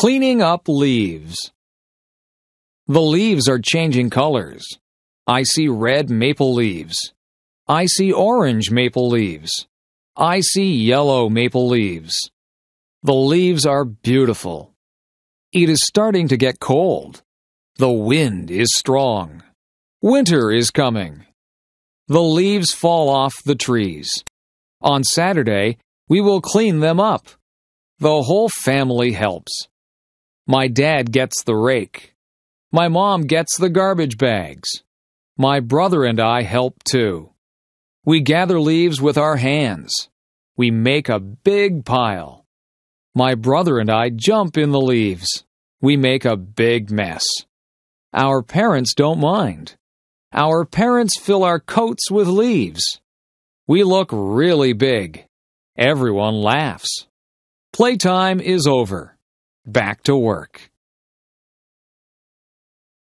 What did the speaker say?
Cleaning up leaves. The leaves are changing colors. I see red maple leaves. I see orange maple leaves. I see yellow maple leaves. The leaves are beautiful. It is starting to get cold. The wind is strong. Winter is coming. The leaves fall off the trees. On Saturday, we will clean them up. The whole family helps. My dad gets the rake. My mom gets the garbage bags. My brother and I help too. We gather leaves with our hands. We make a big pile. My brother and I jump in the leaves. We make a big mess. Our parents don't mind. Our parents fill our coats with leaves. We look really big. Everyone laughs. Playtime is over. Back to work.